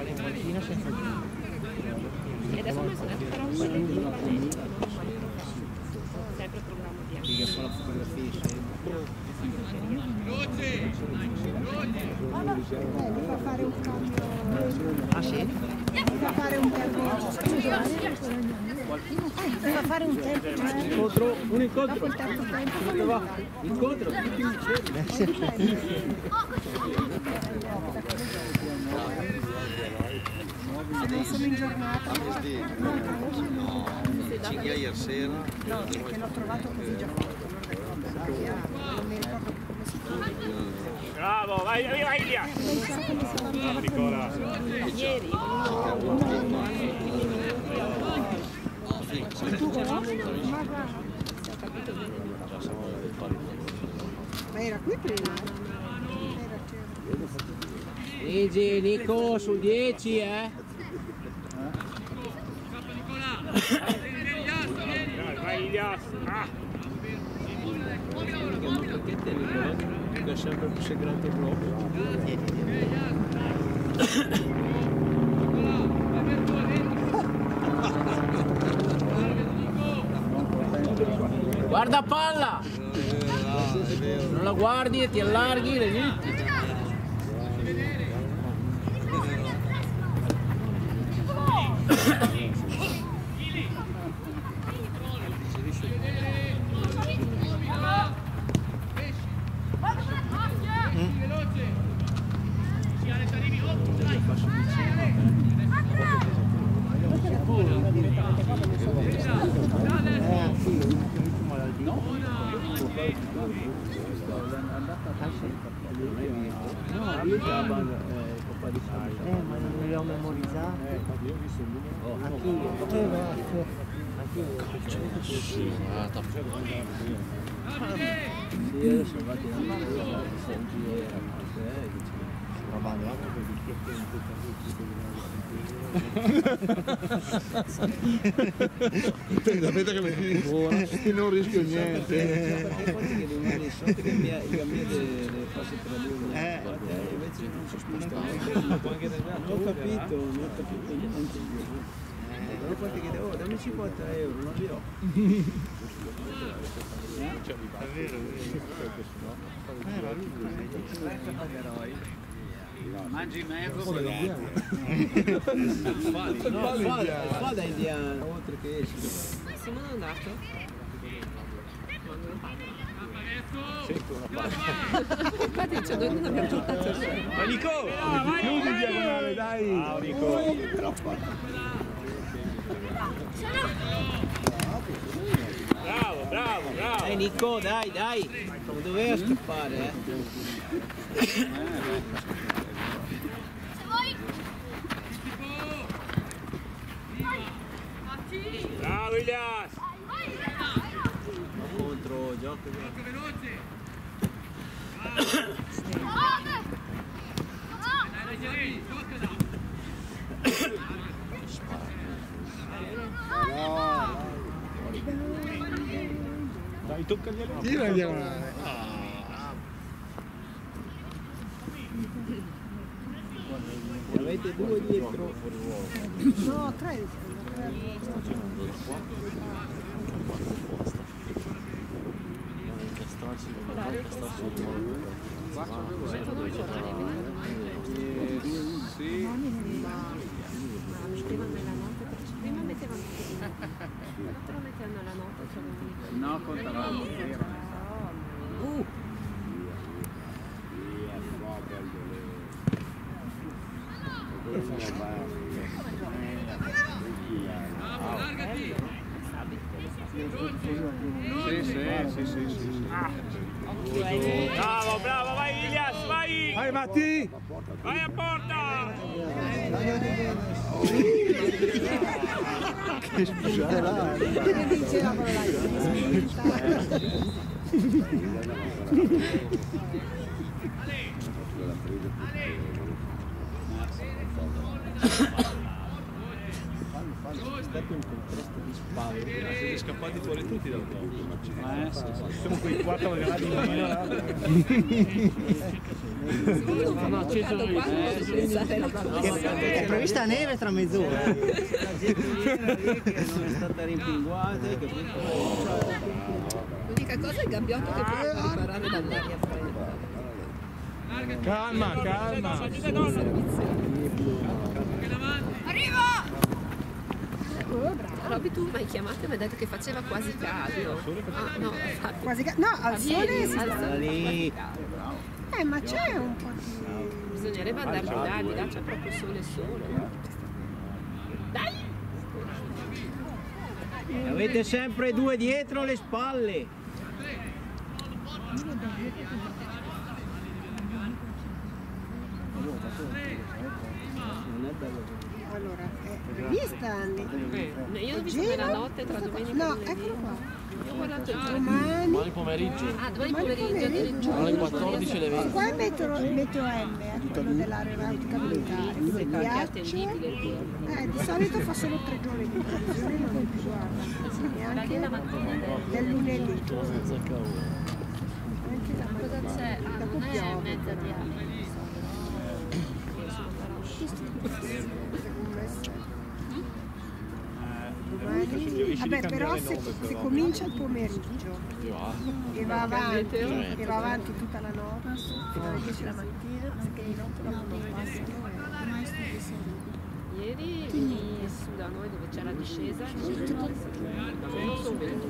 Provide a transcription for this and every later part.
E adesso mi sono però un di partito. Sempre programma bianco. Figa, fa la fotografia fa fare un cambio, Ah sì? fa fare un percorso. Scusa, eh, fa fare un tempo, Incontro, un dopo incontro. il terzo tempo come va? Incontro, tutti insieme. non sono in giornata. Ciglia ieri sera. No, perché l'ho trovato così già fatto, non mi ricordo come si chiama. Bravo, vai, vai, vai via! Nicola! Ieri, Tu conosci? Ma ma era qui prima? Luigi, Nico, sul 10, eh? Vai Ilias! Ah! Perché te che è sempre più segreto proprio. Guarda palla! Non la guardi e ti allarghi le inizi. 아, Io ho visto il. Eh, un Ma per Sapete che mi buona e non rischio niente. Infatti che domani so che mia, io mia le faccio per la luna. Eh. Eh, invece non si sposta. Non ho capito, non ho capito niente io. Però poi ti chiede, oh dammi 50 euro, non li ho. Mangi mezzo, No, spada, spada indiana, oltre che esce. Simone è andato? Infatti c'è due non abbiamo giocato Ma Nico! Chiudi diagonale, dai! Ciao Nico! Bravo, bravo, bravo! Dai Nico, dai, dai! Non doveva scappare, eh! Ilias! Contro, gioco. Dai, toccagli alle Tira in diagonale. Ne avete due dietro. No, tre. Sì. Ma mettevano nella notte, perché prima mettevano tutti Dopo lo mettevano nella notte, cioè non No, contavamo. Uh, Sì, sì, sì, sì, sì. Bravo, bravo, vai Ilias, vai! Vai Matti! Vai a porta! Che scusate. Che dice la parola stato un contrasto di spalle. Siete scappati fuori tutti dal gioco. Eh, sì, sì. Siamo quei quattro gradi di meno. No, no, c'è È prevista neve tra mezz'ora. La gente lì che non è stata rimpinguata? L'unica cosa è il gabbiotto che può riparare dall'aria fredda. Calma, calma. Robby, tu mi hai chiamato e mi hai detto che faceva quasi caldo. Ah, no, infatti. Quasi ca- no, al sole si sta. Lì. Eh, ma c'è un po' di. Bisognerebbe andare di là, di là c'è proprio sole sole. Dai! Avete sempre due dietro le spalle. Non è bello. Allora, è prevista Anni. Eh, io ho visto nella notte tra domenica No, e lunedì. eccolo qua. Ho guardato. Domani. Domani pomeriggio, Ah, domani Domani pomeriggio alle 14 alle 20. Qua è meteo, meteo M, è quello dell'aeronautica militare. Il giorno. Eh, di solito fa solo tre giorni di previsione, non è più guarda. La mattina del- lunedì. Senza cavolo. Anche la Cosa mattina. c'è? Ah, non è mezza di anni. Domani, vabbè, però se, se comincia il pomeriggio e va avanti, e va avanti tutta la notte, fino alle 10 la mattina, perché di notte non passano. Ieri lì su da noi dove c'è la discesa, non sono venuto.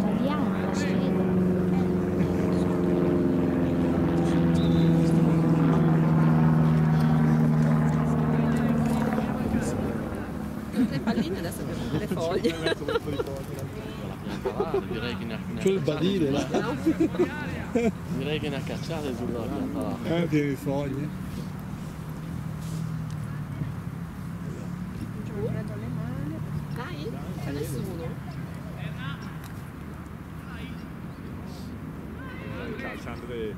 Tagliamo la strada. Palline adesso abbiamo delle foglie. La pianta là, direi che ne ha, Sul cacciate. badile là. Direi che ne ha cacciate sulla pianta là. Eh, pieni di foglie. Ci prendo le mani. Dai, c'è nessuno. Alessandre,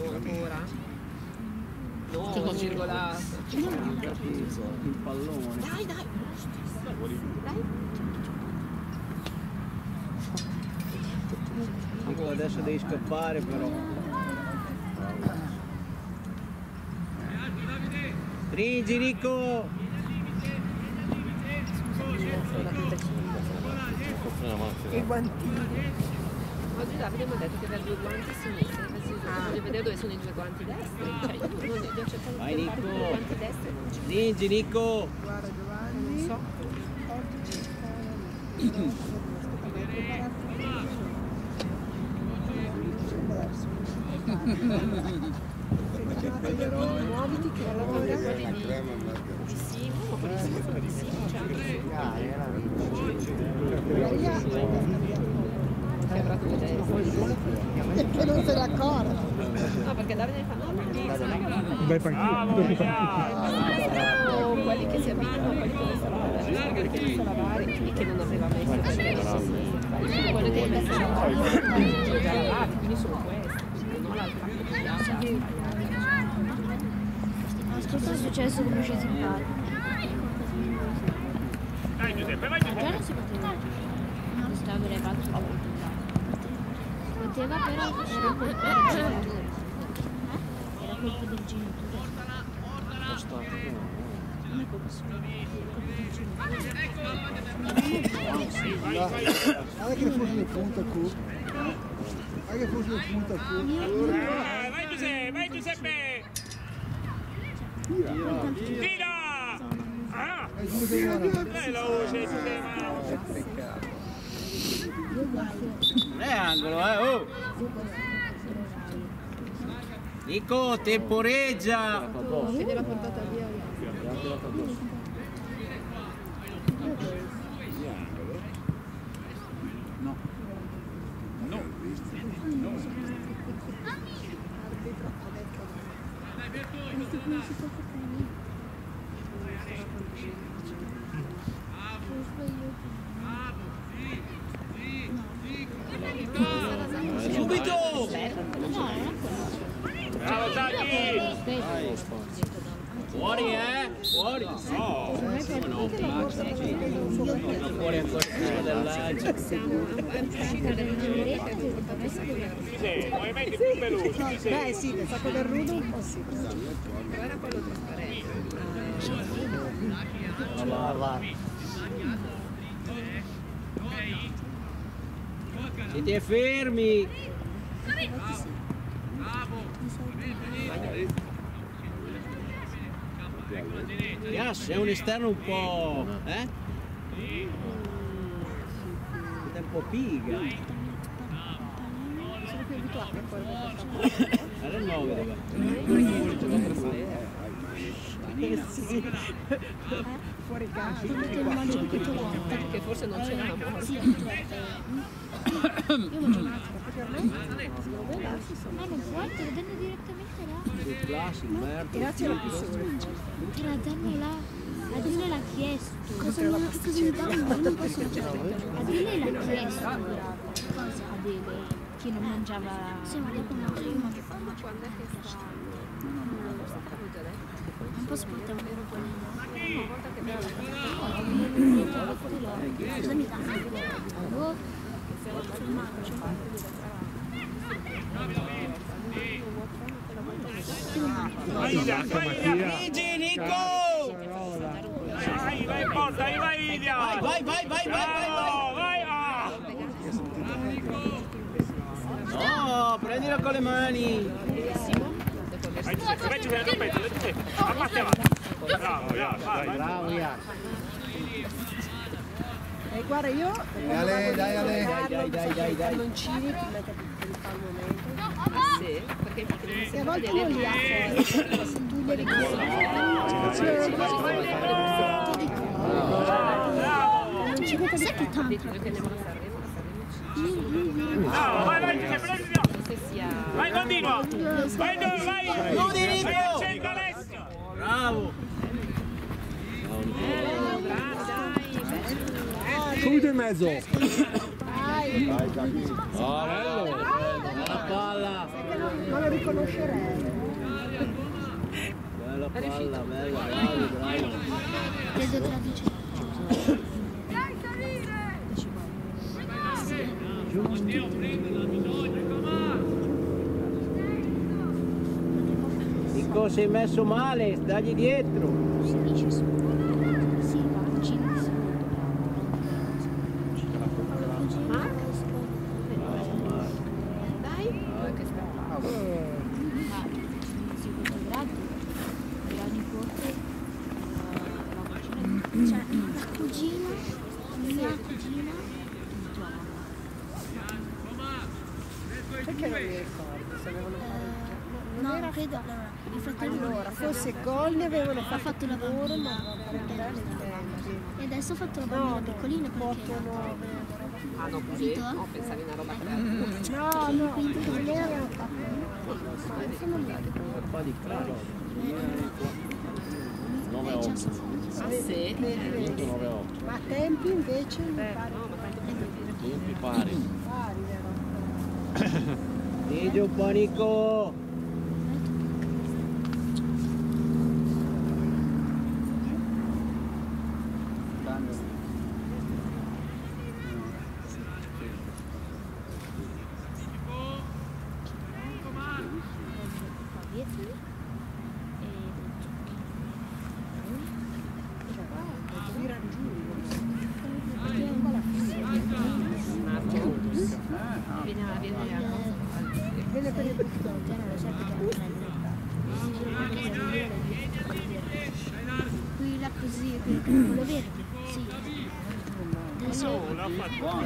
O ancora. No, un virgolato. Il pallone. Dai, dai. Dai. Dico, adesso devi scappare però. Stringi Rico! Forse una macchina. Oggi Davide mi ha detto che aveva due guanti sinistri. Voglio vedere dove sono i due guanti destri. Cioè, io non gli ho accettato Vai, di Nico. due guanti destri. Stringi Rico! Guarda Giovanni. Non so. Oggi ci Muoviti che lavora. Sì, no, quelli sono quelli sì, cioè, Maria che avrà due destri. che non se ne accorge. No, perché Davide fa no, no, Un bel panchino. no, quelli che si abituano a quelli che non sanno lavare, quelli che non sa lavare e che non aveva messo perché sono quelli che non sa lavare, sono già lavati, quindi sono questi, non l'altra. Cosa è successo come usciti in palco? Dai Giuseppe, vai Ma già non si poteva. Non si dava le palco. Poteva però era colpa del genitore. Era colpa del genitore. Non è colpa sua. Guarda che fosse le punta qui. Guarda che fosse le punta qui. Eh, vai Giuseppe, vai Giuseppe! Tira! Ah! Lei la usa il sistema! Non è angolo, eh! Oh! Nico, temporeggia! Gliel'ha portata via. Subito! Bravo Zaghi! Fuori, eh! Fuori! No! No, fuori ancora prima dell'agio. Sì, movimenti più veloci. Sì. Beh sì, sacco del rudo un po' sì. Guarda quello trasparente. Va, va. Siete fermi! Yes, è un esterno un po'... eh? Siete un po' piga. Sono più abituata a quello che fa. Era il 9 dove? Eh sì. Fuori casa. Perché forse non amore. Sì, certo. Io mangio un altro. Per me? Secondo me là si sono. Ma non puoi, te lo danno direttamente Grazie alla. Te la. Adrile l'ha chiesto. Cosa mi, cosa mi? Io non posso mangiare. Adrile l'ha chiesto. Cosa? Adele. Chi non mangiava... Sì, ma dopo mangio io mangio Ma quando è che sta? Non posso portare un vero panino. Una volta che abbiamo Cosa mi danno? Boh. Mangio. Vai, Ilia, vai, Ilia! Luigi, Nico! Vai, vai in porta, vai, vai, Ilia! Vai, vai, vai, vai, vai, vai, vai! Ah! No, prendila con le mani. Vai, Giuseppe, vai, Giuseppe, aspetta, aspetta. Avanti, avanti. Bravo, Ilia, vai, vai. Bravo, Ian. E guarda io. Ale, dai, Ale. Dai, dai, dai, dai. Palloncini prima che per il. Sì, perché infatti non E a volte io li apro. Se tu glieli. Palloncini per il Sai che tanto? Bravo, vai, vai, vai, non se sia Vai! Vai, dove, vai! Al centro, Alessio! Bravo. Subito in mezzo. Bella palla. Non lo riconoscerei. Bella palla, bella, bravi, bravi. Credo traduce. Nico, sei messo male, dagli dietro. Si dice su. Sì, va vicino. Dai, poi che sta. Ma sì, questo grado era nipote, eh, la cugina, cioè la cugina, mia cugina, Perché non mi ricordo se avevano eh, no, credo, allora, i fratelli Allora, forse gol ne avevano ha fatto fatto la loro, ma e adesso ha fatto la bambina piccolina perché 8, 9. Ah no, così? No, pensavi una roba che No, no, quindi per me avevano fatto. Un po' di claro. lei già sa Ah sì? Ma a tempi invece mi pare No, ma. Tempi pari. pari, vero? Digio un po' Nico. Pietri e Tira giù. Viene, viene a Viene per il qui là così qui quello verde sì adesso Oh, l'ha fatto.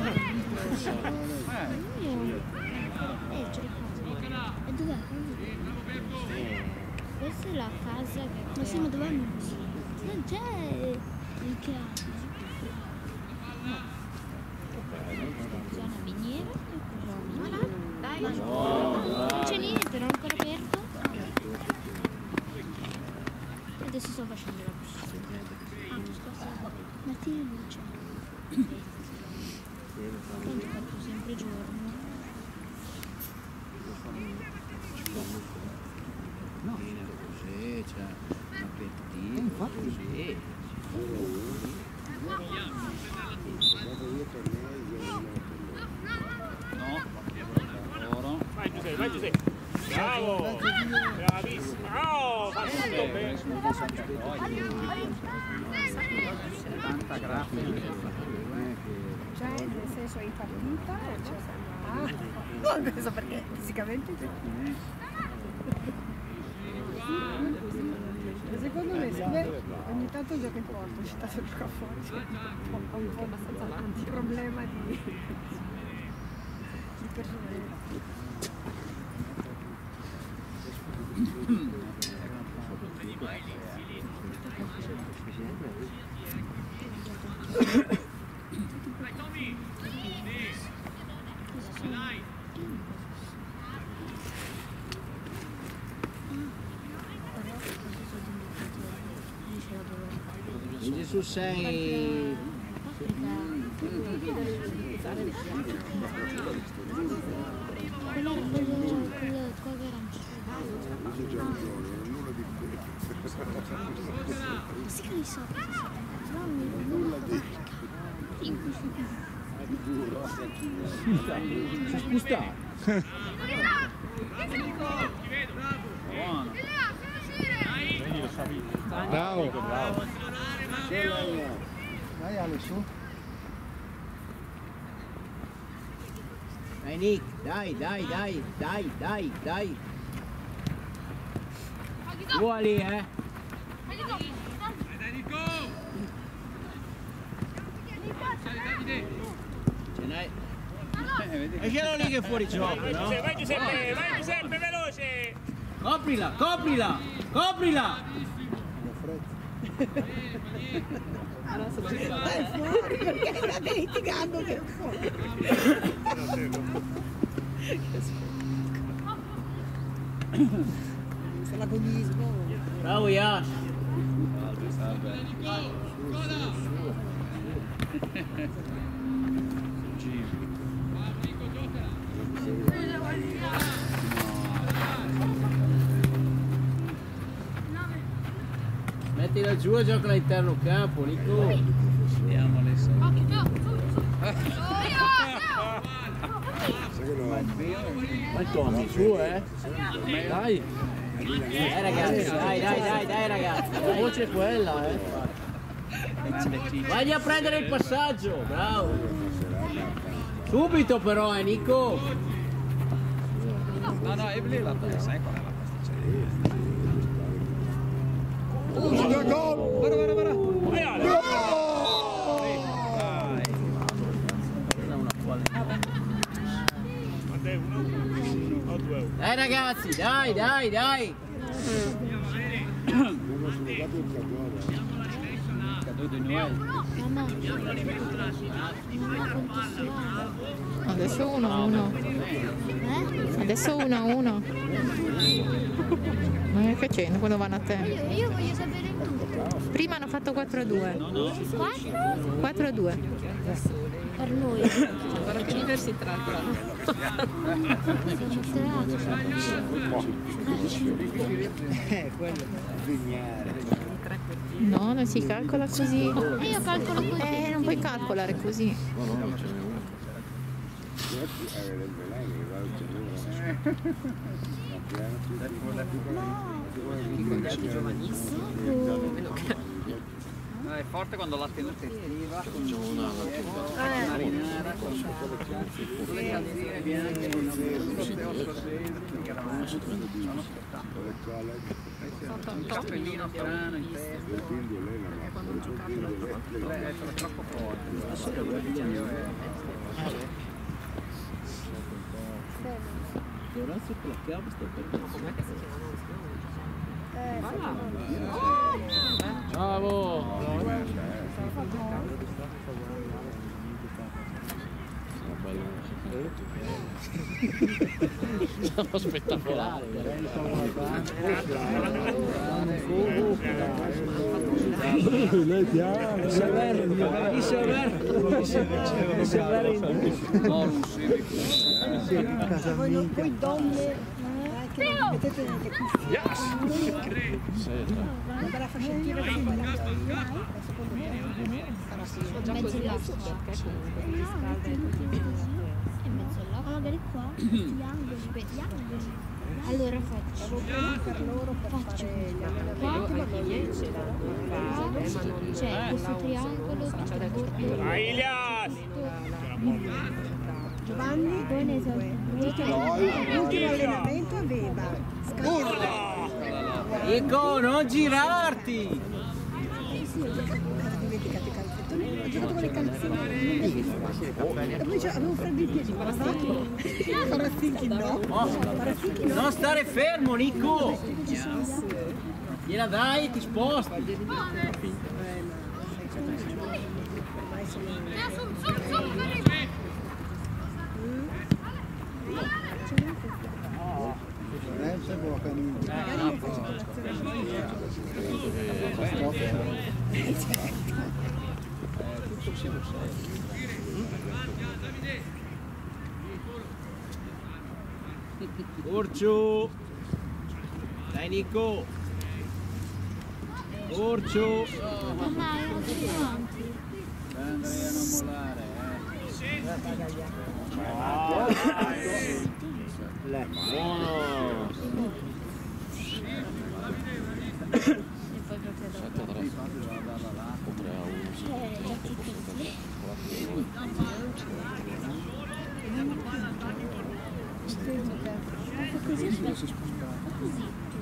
eh c'è e dov'è questa è la casa ma sì ma dov'è non c'è il chiaro c'è una miniera Dai, Ma non Mettili luce. Giuseppe, Giuseppe. Bravo! Bravissimo! Oh, fatto bene! Cioè, nel senso in partita c'è Ah, non penso perché fisicamente. Secondo me Schive ogni tanto gioca in porto, ci sta sempre qua fuori. Ha un po' abbastanza avanti. Problema di, di personalità. Quindi su sei... Quello era quello, quello quago arancione. Si che ne so cosa si chiama? Non mi ricordo. Si spusta. Buono. Vedi, lo sapevi. Bravo. Bravo. Dai Ale, su. Dai Nick, dai, dai, dai, dai, dai, dai. Tu lì, eh. Ce n'hai. E c'era lì che è fuori gioco, Vai no? Giuseppe, vai Giuseppe, vai Giuseppe, veloce! Coprila, coprila, coprila. È fuori perché state litigando che è fuori. Se l'agonismo. Bravo Yash. Mettila giù e gioca all'interno campo, Nico. Vediamo adesso. Vai Tommy, su eh. Dai, Dai ragazzi, dai, dai, dai, dai ragazzi. la voce è quella eh. Vai a prendere il passaggio, bravo. Subito però, eh Nico. No, no, Evelyn la sai qual è la pasticceria? Gol! Guarda, guarda, guarda. Ale! Dai. Ragazzi, dai, dai, dai. Cadeau di Noel. Mamma. Mamma quanto suona. Adesso 1-1. Eh? Adesso 1-1. Ma che facendo quando vanno a te? Io, io voglio sapere il numero. Prima hanno fatto 4-2. 4 4-2. per noi. Per uccidersi tra Siamo Eh, quello. No, non si calcola così. tre. E io calcolo così. Eh, non puoi calcolare così. No, è forte quando la tenuta estiva con una marinara con le calzine bianche con che eravamo sono spettacolo un cappellino strano in testa Beh, è troppo forte Lorenzo con la chiave sta per Eh, Bravo! Siamo spettacolari. voi, non- voi donne eh, che mettete neanche cuffie. Una bella fascettina così, bella. Secondo me. Mezzo l'acqua. E mezzo. Ah, magari qua, questi angoli. Vediamo. Allora faccio. per loro per Faccio gli qua, eh, ma non c'è questo la triangolo, usano. questo Cioè, bordo. Vai Ilias! Giovanni Buon esempio. l'ultimo allenamento Nico, non girarti! non stare fermo, Nico! Gliela dai ti sposti! Corcho. Dai Nico. Corcio. Mamma, Andrei a non volare, eh. Buono.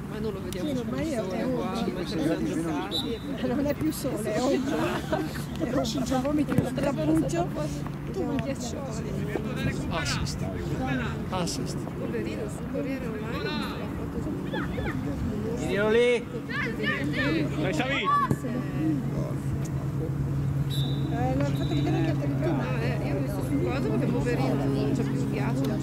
Ma non lo vediamo Sì, sul ormai è- sole è qua, non è più sole, è oggi. È oggi, già vomiti lo strappuccio. Tu vuoi ghiaccioli. Assist. Assist. Poverino, sul Corriere Online Tienilo lì! Dai Savi! Eh, l'ho fatto vedere anche a telecamera. Ah, eh, io ho visto su cosa perché poverino non c'è più ghiaccio,